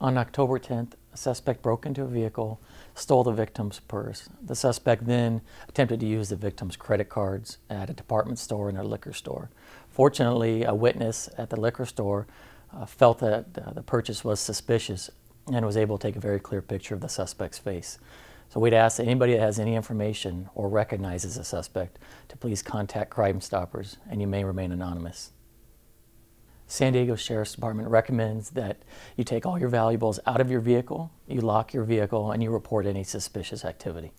On October 10th, a suspect broke into a vehicle, stole the victim's purse. The suspect then attempted to use the victim's credit cards at a department store and a liquor store. Fortunately, a witness at the liquor store uh, felt that uh, the purchase was suspicious and was able to take a very clear picture of the suspect's face. So we'd ask anybody that has any information or recognizes a suspect to please contact Crime Stoppers and you may remain anonymous. San Diego Sheriff's Department recommends that you take all your valuables out of your vehicle, you lock your vehicle, and you report any suspicious activity.